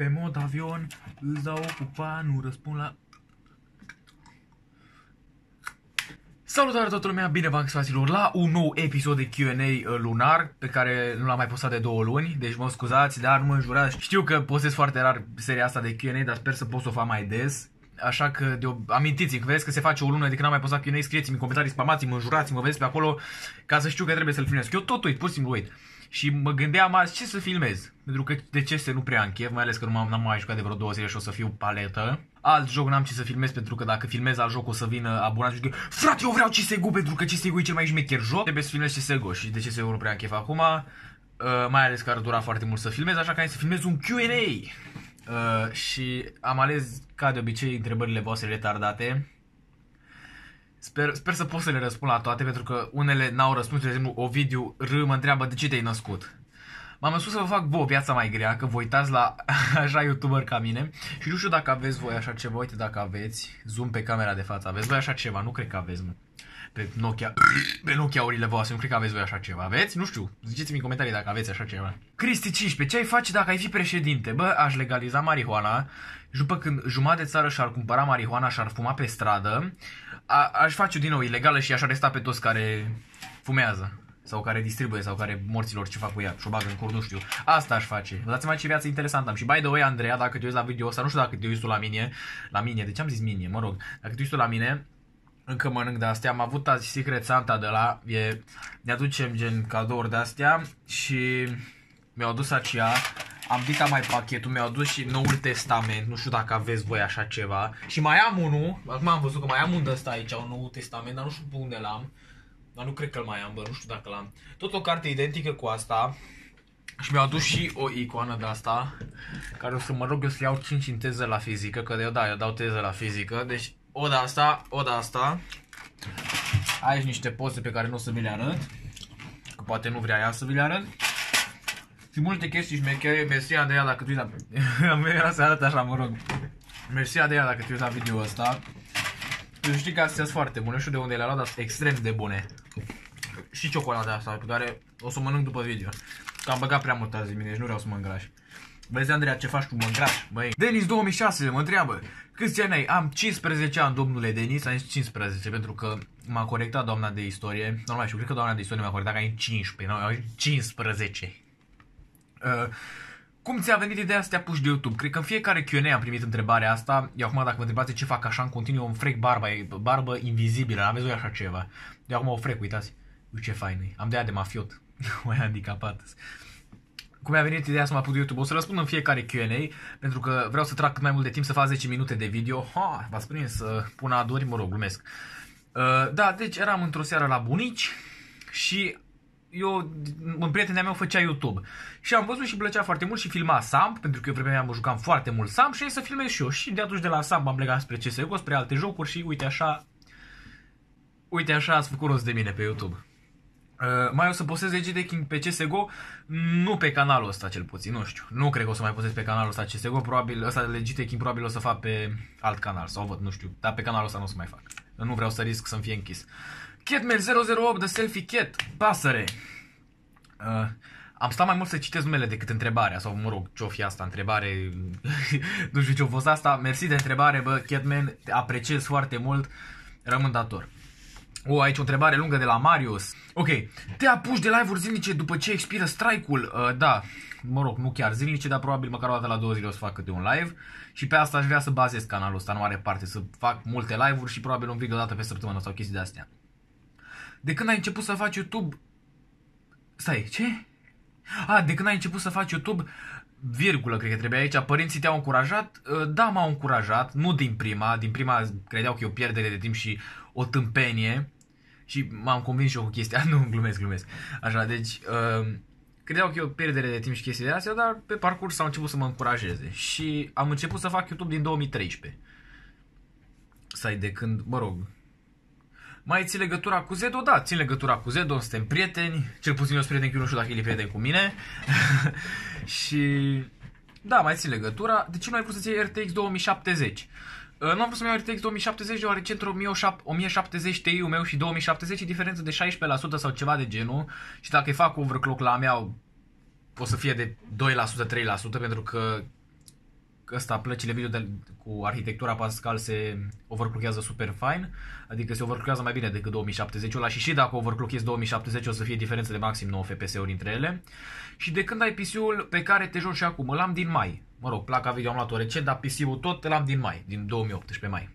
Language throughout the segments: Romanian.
Pe mod avion, îți dau o cupa, nu răspund la... Salutare toată lumea, bine v-am găsit la un nou episod de Q&A uh, lunar pe care nu l-am mai postat de două luni, deci mă scuzați, dar nu mă înjurați. Știu că postez foarte rar seria asta de Q&A, dar sper să pot să o fac mai des. Așa că de o... amintiți-vă, vedeți că se face o lună de când am mai postat Q&A, scrieți-mi în comentarii, spamați-mă, înjurați-mă, vedeți pe acolo ca să știu că trebuie să-l filmez. Eu tot uit, pur și simplu uit. Și mă gândeam azi ce să filmez. Pentru că de ce să nu prea în chef, mai ales că nu m-am mai jucat de vreo două zile și o să fiu paletă. Alt joc n-am ce să filmez pentru că dacă filmez alt joc o să vină abonați și zic Frate, eu vreau CSGO pentru că CSGO e cel mai șmecher joc. Trebuie să filmez CSGO și de CSGO nu prea în chef acum. Uh, mai ales că ar dura foarte mult să filmez, așa că hai să filmez un Q&A. Uh, și am ales, ca de obicei, întrebările voastre retardate. Sper, sper să pot să le răspund la toate, pentru că unele n-au răspuns. De exemplu, Ovidiu R mă întreabă de ce te-ai născut. M-am născut să vă fac vouă viața mai grea, că vă uitați la așa youtuber ca mine și nu știu dacă aveți voi așa ceva, uite dacă aveți, zoom pe camera de față, aveți voi așa ceva, nu cred că aveți, mă. Pe Nokia, pe Nokia-urile voastre, nu cred că aveți voi așa ceva, aveți? Nu știu, ziceți-mi în comentarii dacă aveți așa ceva. Cristi 15, ce ai face dacă ai fi președinte? Bă, aș legaliza marihuana și după când jumătate de țară și-ar cumpăra marihuana și-ar fuma pe stradă, a, aș face din nou ilegală și aș aresta pe toți care fumează sau care distribuie sau care morților ce fac cu ea și o bagă în cur, nu știu. Asta aș face. Vă dați mai ce viață interesantă am. Și by the way, Andreea, dacă te uiți la video ăsta, nu știu dacă te uiți tu la mine, la mine, de ce am zis mine, mă rog, dacă te uiți tu la mine, încă mănânc de astea, am avut azi Secret Santa de la, e, ne aducem gen cadouri de astea și mi-au adus aceea am dita mai pachetul, mi-au adus și Noul Testament, nu știu dacă aveți voi așa ceva. Și mai am unul, acum am văzut că mai am un de ăsta aici, un Nou Testament, dar nu știu pe unde l-am. Dar nu cred că-l mai am, bă, nu știu dacă l-am. Tot o carte identică cu asta. Și mi-au adus și o icoană de asta, care o să mă rog eu să iau 5 în teză la fizică, că eu da, eu dau teză la fizică. Deci o de asta, o de asta. Aici niște poze pe care nu o să vi le arăt. Că poate nu vrea ea să vi le arăt. Și multe chestii șmechere, mersi de ea dacă tu la... Era să arăt așa, mă rog. Mersi de ea dacă tu la video ăsta. Eu știi că astea sunt foarte bune, nu știu de unde le-a luat, dar sunt extrem de bune. Și ciocolata asta, pe care o să o mănânc după video. Că am băgat prea mult azi mine și nu vreau să mă îngraș. Vezi, Andreea, ce faci cu mă îngraș? Băi. Denis 2006 mă întreabă. Câți ani ai? Am 15 ani, domnule Denis. Am zis 15 pentru că m-a corectat doamna de istorie. Nu mai știu, cred că doamna de istorie m-a corectat că ai 15. Nu, 15. Uh, cum ți-a venit ideea să te apuci de YouTube? Cred că în fiecare Q&A am primit întrebarea asta. Eu acum dacă mă întrebați ce fac așa în continuu, îmi frec barba, e barbă invizibilă, aveți voi așa ceva. De acum o frec, uitați. Uite ce fain e. Am de aia de mafiot. mai handicapat. Cum mi-a venit ideea să mă apuc de YouTube? O să răspund în fiecare Q&A, pentru că vreau să trag cât mai mult de timp să fac 10 minute de video. Ha, v-ați prins să pun adori, mă rog, glumesc. Uh, da, deci eram într-o seară la bunici și eu, un prieten de-a meu făcea YouTube și am văzut și plăcea foarte mult și filma Samp, pentru că eu vremea mă jucam foarte mult Samp și să filmez și eu. Și de atunci de la Samp am plecat spre CSGO, spre alte jocuri și uite așa, uite așa ați făcut rost de mine pe YouTube. Uh, mai o să postez Legit King pe CSGO, nu pe canalul ăsta cel puțin, nu știu. Nu cred că o să mai postez pe canalul ăsta CSGO, probabil ăsta Legit King probabil o să fac pe alt canal sau văd, nu știu. Dar pe canalul ăsta nu o să mai fac. Nu vreau să risc să-mi fie închis. Catman008 de Selfie Cat, pasăre. Uh, am stat mai mult să citesc numele decât întrebarea, sau mă rog, ce-o fi asta, întrebare, nu știu ce-o fost asta. Mersi de întrebare, bă, Catman, te apreciez foarte mult, rămân dator. O, aici o întrebare lungă de la Marius. Ok, te apuci de live-uri zilnice după ce expiră strike-ul? Uh, da, mă rog, nu chiar zilnice, dar probabil măcar o dată la două zile o să fac câte un live. Și pe asta aș vrea să bazez canalul ăsta, nu are parte, să fac multe live-uri și probabil un video o dată pe săptămână sau chestii de astea. De când ai început să faci YouTube... Stai, ce? A, de când ai început să faci YouTube, virgulă, cred că trebuie aici, părinții te-au încurajat? Ă, da, m-au încurajat, nu din prima, din prima credeau că e o pierdere de timp și o tâmpenie și m-am convins și eu cu chestia, nu, glumesc, glumesc. Așa, deci, uh, credeau că e o pierdere de timp și chestii de astea, dar pe parcurs au început să mă încurajeze și am început să fac YouTube din 2013. Stai, de când, mă rog, mai ții legătura cu Zedo? Da, țin legătura cu Zedo, suntem prieteni, cel puțin eu sunt prieten cu nu știu dacă el e prieten cu mine. și da, mai țin legătura. De ce nu ai vrut să-ți iei RTX 2070? Uh, nu am vrut să-mi iau RTX 2070 deoarece între 1070 Ti-ul meu și 2070 e diferență de 16% sau ceva de genul. Și dacă îi fac overclock la mea o să fie de 2%, 3% pentru că ăsta, plăcile video de, cu arhitectura Pascal se overclockează super fine, adică se overclockează mai bine decât 2070 ăla și și dacă overclockezi 2070 o să fie diferență de maxim 9 FPS-uri între ele. Și de când ai PC-ul pe care te joci și acum, îl am din mai. Mă rog, placa video am luat-o recent, dar PC-ul tot îl am din mai, din 2018 mai.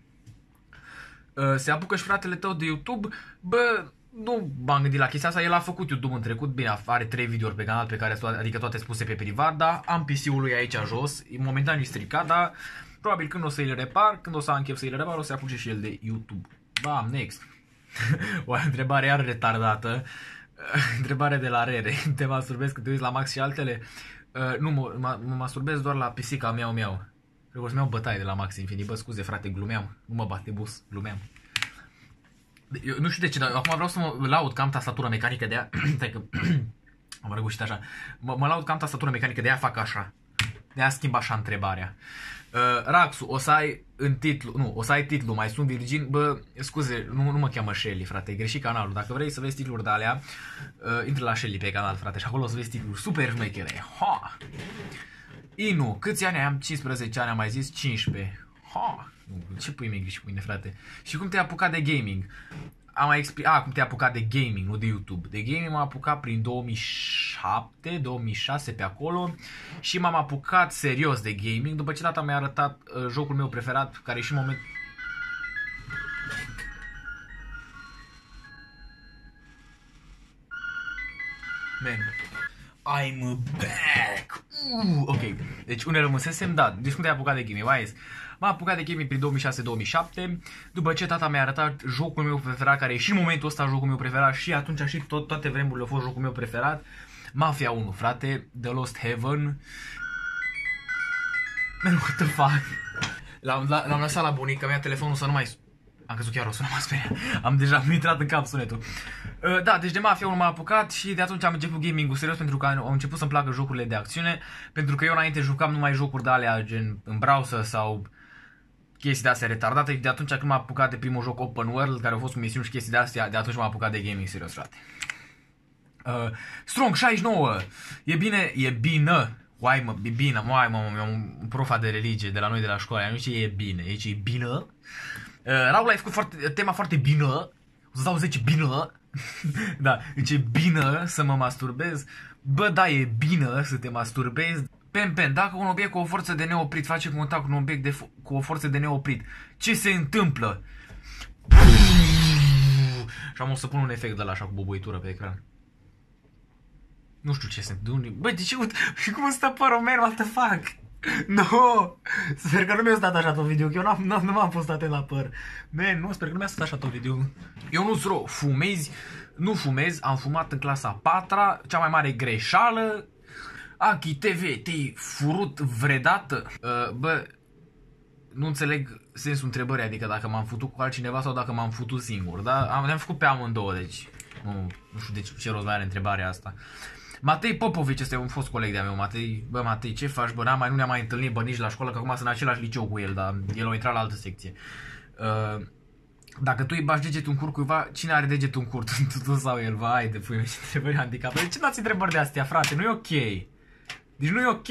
Uh, se apucă și fratele tău de YouTube, bă, nu m-am gândit la chestia asta, el a făcut YouTube în trecut, bine, are 3 videouri pe canal pe care, adică toate spuse pe privat, dar am PC-ul lui aici jos, momentan e stricat, dar probabil când o să îl repar, când o să am chef să îl repar, o să apuce și el de YouTube. Bam, next. o întrebare iar retardată, întrebare de la Rere, te masturbezi când te uiți la Max și altele? Uh, nu, mă, mă masturbez doar la pisica miau miau. Cred că o să-mi iau bătaie de la Max Infinity, bă, scuze frate, glumeam, nu mă bate bus, glumeam. Eu nu știu de ce, dar acum vreau să mă laud că am tastatură mecanică de aia. Stai că am răgușit așa. Mă, mă laud că am tastatură mecanică de aia fac așa. De aia schimb așa întrebarea. Uh, Raxu, o să ai în titlu, nu, o să ai titlu, mai sunt virgin, bă, scuze, nu, nu mă cheamă Shelly, frate, e greșit canalul. Dacă vrei să vezi titluri de alea, uh, intră la Shelly pe canal, frate, și acolo o să vezi titluri super șmechere. Ha! Inu, câți ani ai? Am 15 ani, am mai zis 15. Ha! Ce pui mei greșit mâine, frate? Și cum te-ai apucat de gaming? Am mai explicat, cum te-ai apucat de gaming, nu de YouTube. De gaming m-am apucat prin 2007, 2006 pe acolo și m-am apucat serios de gaming după ce tata mi-a arătat uh, jocul meu preferat, care e și în moment... Man, I'm back! Uh, ok, deci unde rămâsesem, da, deci cum te-ai apucat de gaming, mai M-am apucat de gaming prin 2006-2007, după ce tata mi-a arătat jocul meu preferat, care e și în momentul ăsta jocul meu preferat și atunci și tot, toate vremurile a fost jocul meu preferat, Mafia 1, frate, The Lost Heaven. Man, what the fuck? L-am, lăsat la bunica mea telefonul să nu mai am crezut chiar o să nu mă speria. Am deja am intrat în cap sunetul. Uh, da, deci de Mafia 1 m-a apucat și de atunci am început gaming-ul serios pentru că au început să-mi placă jocurile de acțiune. Pentru că eu înainte jucam numai jocuri de alea gen în browser sau chestii de astea retardate. De atunci când m-am apucat de primul joc open world, care au fost cu misiuni și chestii de astea, de atunci m-am apucat de gaming serios, frate. Uh, Strong 69, e bine, e bine, Uai mă, e bine, uai mă, mă, un profa de religie de la noi de la școală, nu știu ce e bine, e ce e bine. Uh, Raul a făcut foarte, tema foarte bine, o să dau 10 bine, da, deci e bine să mă masturbez, bă, da, e bine să te masturbezi, Pen, pen, dacă un obiect cu o forță de neoprit face contact cu un obiect de cu o forță de neoprit, ce se întâmplă? Și am o să pun un efect de la așa cu boboitură pe ecran. Nu știu ce se întâmplă. Băi, de ce? Și cum stă părul meu? What the fuck? No! Sper că nu mi-a stat așa tot video, că eu n-am, n-am, nu m-am fost atent la păr. Man, nu, sper că nu mi-a stat așa tot video. Eu nu ți fumezi, nu fumez, am fumat în clasa 4 cea mai mare greșeală Achi TV, te-ai furut vredată? Uh, bă, nu înțeleg sensul întrebării, adică dacă m-am futut cu altcineva sau dacă m-am futut singur, da? Am, le-am făcut pe amândouă, deci nu, nu știu de ce, ce rost mai are întrebarea asta. Matei Popovici este un fost coleg de-a meu. Matei, bă, Matei, ce faci, bă, n-am mai, nu ne-am mai întâlnit, bă, nici la școală, că acum sunt în același liceu cu el, dar el a intrat la altă secție. Uh, dacă tu îi bagi degetul în cur cuiva, cine are degetul în cur? tu, tu sau el? Vai de pui, ce întrebări handicapate. De ce n-ați întrebări de astea, frate? Nu e ok. Deci nu e ok.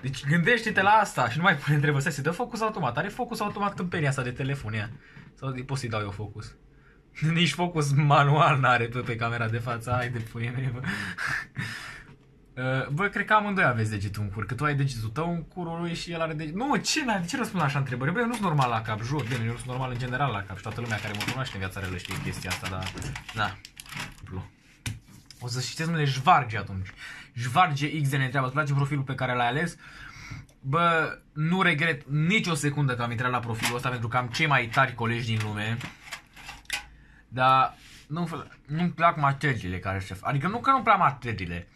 Deci gândește-te la asta și nu mai pune întrebări. Se dă focus automat. Are focus automat tâmpenia asta de telefon, ea. Sau pot să-i dau eu focus. Nici focus manual n-are pe, pe camera de față. Hai de pune mei, bă. Uh, bă, cred că amândoi aveți degetul în cur, că tu ai degetul tău în curul lui și el are degetul... Nu, ce, n de ce răspund la așa întrebări? Bă, eu nu sunt normal la cap, jur, bine, eu nu sunt normal în general la cap și toată lumea care mă cunoaște în viața reală știe chestia asta, dar... Da. O să știți numele Jvarge atunci. Jvarge XD ne întreabă, îți place profilul pe care l-ai ales? Bă, nu regret nicio secundă că am intrat la profilul ăsta pentru că am cei mai tari colegi din lume. Dar nu, nu-mi plac materiile care se fac. Adică nu că nu-mi plac materiile.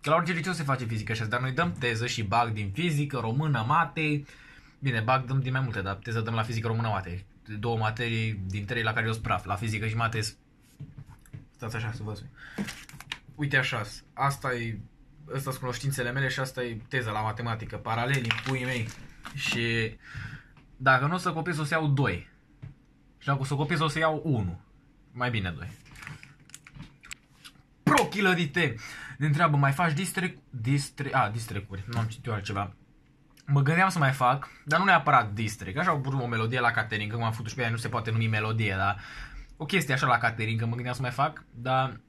Că la orice liceu se face fizică și dar noi dăm teză și bag din fizică, română, mate. Bine, bag dăm din mai multe, dar teză dăm la fizică, română, mate. Două materii din trei la care eu sunt praf. La fizică și mate Stați așa să vă spun uite așa, asta e, asta sunt cunoștințele mele și asta e teza la matematică, paraleli, puii mei. Și dacă nu o să copiez, o să iau 2. Și dacă o să copiez, o să iau 1. Mai bine 2. Prochilărite! Ne întreabă, mai faci distrec... Distre... A, distrecuri. Nu am citit eu altceva. mă gândeam să mai fac, dar nu neapărat district, așa o melodie la catering, că m-am făcut și pe ea, nu se poate numi melodie, dar o chestie așa la catering, că mă gândeam să mai fac, dar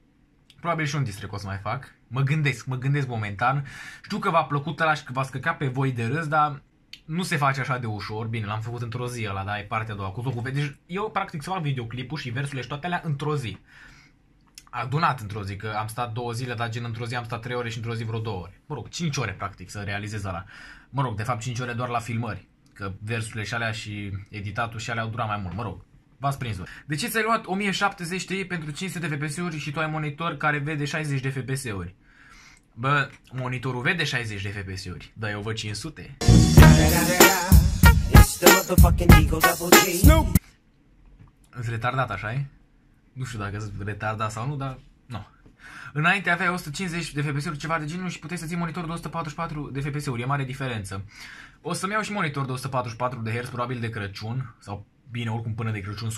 probabil și un district o să mai fac. Mă gândesc, mă gândesc momentan. Știu că v-a plăcut ăla și că v-a scăcat pe voi de râs, dar nu se face așa de ușor. Bine, l-am făcut într-o zi ăla, dar e partea a doua. Cu cu deci eu practic să fac videoclipul și versurile și toate alea într-o zi. Adunat într-o zi, că am stat două zile, dar gen într-o zi am stat trei ore și într-o zi vreo două ore. Mă rog, cinci ore practic să realizez ăla. Mă rog, de fapt cinci ore doar la filmări. Că versurile și alea și editatul și alea au durat mai mult. Mă rog, V-ați prins -o. De ce ți-ai luat 1070 Ti pentru 500 de FPS-uri și tu ai monitor care vede 60 de FPS-uri? Bă, monitorul vede 60 de FPS-uri, dar eu văd 500. Îți retardat, așa e? Nu știu dacă sunt retardat sau nu, dar nu. Înainte aveai 150 de FPS-uri, ceva de genul și puteai să ții monitor de 144 de FPS-uri, e mare diferență. O să-mi iau și monitor de 144 de Hz, probabil de Crăciun, sau bine, oricum până de Crăciun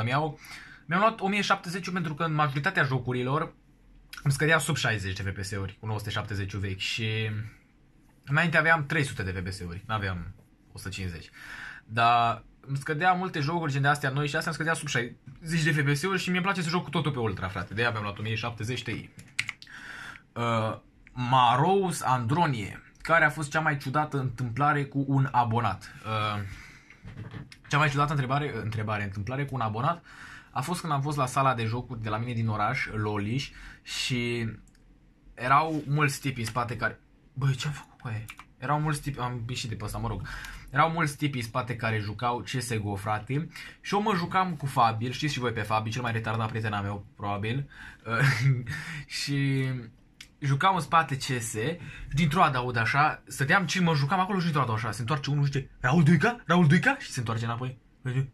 100% mi-au. Mi-am luat 1070 pentru că în majoritatea jocurilor îmi scădea sub 60 de FPS-uri cu 970 vechi și înainte aveam 300 de FPS-uri, nu aveam 150. Dar îmi scădea multe jocuri gen de astea noi și astea îmi scădea sub 60 de FPS-uri și mi-e place să joc cu totul pe ultra, frate. De aia mi-am luat 1070 Ti. Uh, Marous Andronie, care a fost cea mai ciudată întâmplare cu un abonat. Uh, cea mai ciudată întrebare, întrebare, întâmplare cu un abonat a fost când am fost la sala de jocuri de la mine din oraș, Loliș, și erau mulți tipi în spate care... Băi, ce-am făcut cu aia? Erau mulți tipi, am ieșit de pe ăsta, mă rog. Erau mulți tipi în spate care jucau CSGO, frate. Și eu mă jucam cu Fabil, știți și voi pe Fabil, cel mai retardat prietena meu, probabil. și jucam în spate CS, dintr-o dată aud așa, stăteam și mă jucam acolo și dintr-o dată așa, se întoarce unul și zice, Raul Duica? Raul Duica? Și se întoarce înapoi.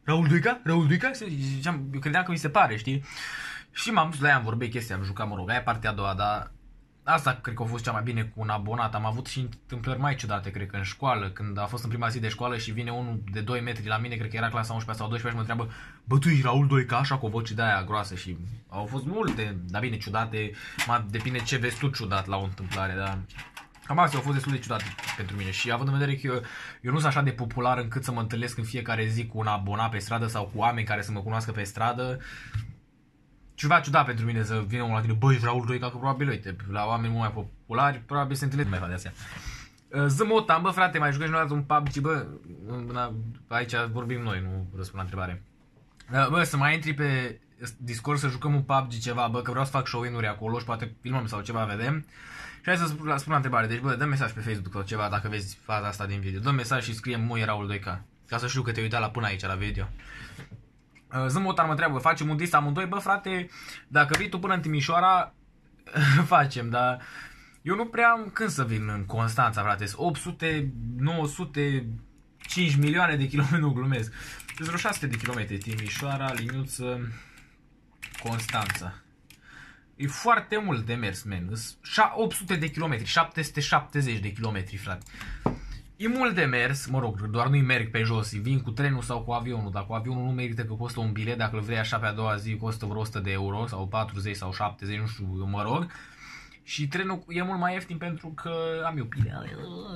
Raul Duica? Raul Duica? Și ziceam, eu credeam că mi se pare, știi? Și m-am dus la ea, am vorbit chestia, am jucat, mă rog, aia partea a doua, dar Asta cred că a fost cea mai bine cu un abonat. Am avut și întâmplări mai ciudate, cred că în școală, când a fost în prima zi de școală și vine unul de 2 metri la mine, cred că era clasa 11 sau 12 și mă întreabă Bă, tu ești Raul 2 ca așa cu o voce de aia groasă și au fost multe, dar bine, ciudate, mă depinde ce vezi tu ciudat la o întâmplare, dar Cam astea au fost destul de ciudate pentru mine și având în vedere că eu, eu nu sunt așa de popular încât să mă întâlnesc în fiecare zi cu un abonat pe stradă sau cu oameni care să mă cunoască pe stradă, ceva ciudat pentru mine să vină unul la tine, băi, Raul Doica, că probabil, uite, la oameni mult mai populari, probabil se întâlnesc mai de astea. Uh, Zămotan, bă frate, mai jucăși noi un PUBG, bă, aici vorbim noi, nu răspund la întrebare. Uh, bă, să mai intri pe Discord să jucăm un PUBG ceva, bă, că vreau să fac show-in-uri acolo și poate filmăm sau ceva, vedem. Și hai să spun, la, spun la întrebare, deci bă, dă mesaj pe Facebook sau ceva dacă vezi faza asta din video. Dă mesaj și scrie Moi Raul Doica, ca să știu că te-ai uitat la până aici la video. Uh, Zâmbotar mă întreabă, facem un dis amândoi? Bă, frate, dacă vii tu până în Timișoara, facem, dar eu nu prea am când să vin în Constanța, frate. 800, 900, 5 milioane de kilometri, nu glumesc. Sunt vreo 600 de kilometri, Timișoara, Liniuță, Constanța. E foarte mult de mers, men. 800 de kilometri, 770 de kilometri, frate. E mult de mers, mă rog, doar nu-i merg pe jos, vin cu trenul sau cu avionul. Dacă cu avionul nu merită că costă un bilet, dacă îl vrei așa pe a doua zi, costă vreo 100 de euro sau 40 sau 70, nu știu, mă rog. Și trenul e mult mai ieftin pentru că am eu pile,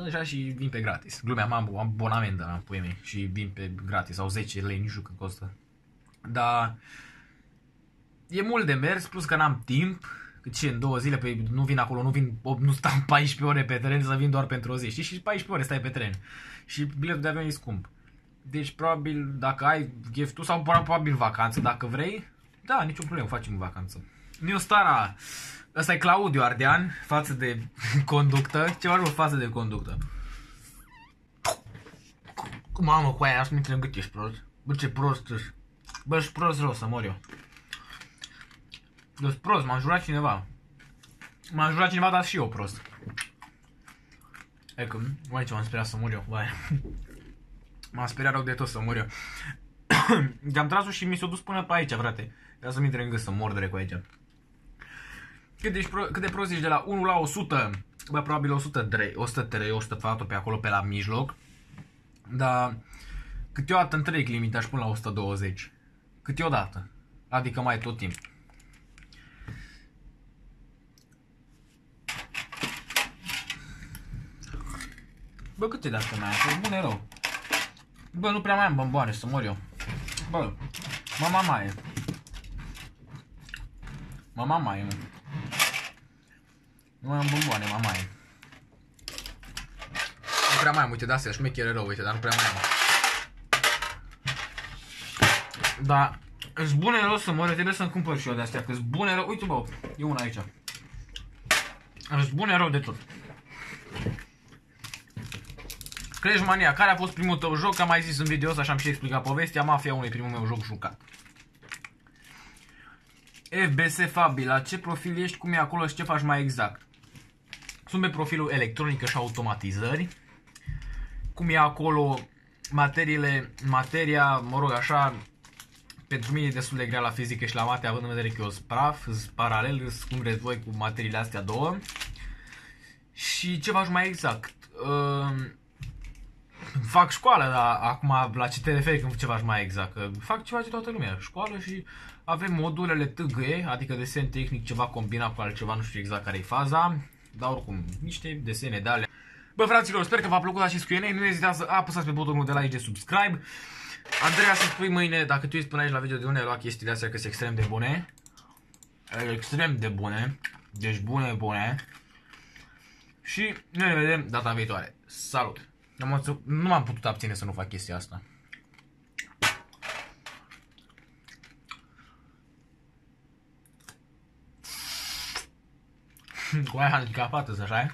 așa și vin pe gratis. Glumeam, am, am abonament la mei și vin pe gratis, sau 10 lei, nu știu cât costă. Dar e mult de mers, plus că n-am timp, ce, în două zile, păi nu vin acolo, nu vin, nu stau 14 ore pe tren, să vin doar pentru o zi, știi? Și 14 ore stai pe tren. Și biletul de avion e scump. Deci probabil dacă ai chef tu sau probabil vacanță, dacă vrei, da, niciun problemă, facem vacanță. New Stara, ăsta e Claudiu Ardean, față de conductă, ceva rău față de conductă. Mamă, cu aia, mi în gât, ești prost. Bă, ce prost ești. Bă, ești prost rău să mor eu. Eu prost, m-a jurat cineva. M-a jurat cineva, dar și eu prost. E că, uai ce m-am speriat să mor eu, vai. M-a speriat rău de tot să mor eu. De-am tras și mi s-a dus până pe aici, frate. Ca să-mi intre în gât să mor drecu aici. Cât de, pro, cât de prost ești de la 1 la 100? Bă, probabil 103, 103, 104 pe acolo, pe la mijloc. Dar câteodată întreg limita și până la 120. Câteodată. Adică mai tot timpul. Bă, câte de astea mai am? Că bune rău. Bă, nu prea mai am bomboane să mor eu. Bă, mama mai e. Mama mai e, mă. Nu mai am bomboane, mama e. Nu prea mai am, uite, de-astea, șmechere rău, uite, dar nu prea mai am. Da, îți bune rău să mor, trebuie să-mi cumpăr și eu de-astea, că-s bune rău. Uite, bă, e una aici. Îți bune rău de tot. Crash Mania, care a fost primul tău joc? Am mai zis în video ăsta și am și explicat povestea. Mafia 1 e primul meu joc jucat. FBS Fabi, la ce profil ești, cum e acolo și ce faci mai exact? Sunt pe profilul electronică și automatizări. Cum e acolo materiile, materia, mă rog așa, pentru mine e destul de grea la fizică și la mate, având în vedere că eu sunt praf, sunt paralel, cum vreți voi cu materiile astea două. Și ce faci mai exact? Uh, fac școală, dar acum la ce te referi când ce faci mai exact? Că fac ceva ce toată lumea, școală și avem modulele TGE, adică desen tehnic ceva combinat cu altceva, nu știu exact care e faza, dar oricum niște desene de alea. Bă, fraților, sper că v-a plăcut acest Q&A, nu ezitați să apăsați pe butonul de like de subscribe. Andreea, să spui mâine, dacă tu ești până aici la video de unde ai luat chestiile astea, că sunt extrem de bune. Extrem de bune. Deci bune, bune. Și ne vedem data viitoare. Salut! Nu m-am putut abține să nu fac chestia asta. Cu aia handicapată, așa e?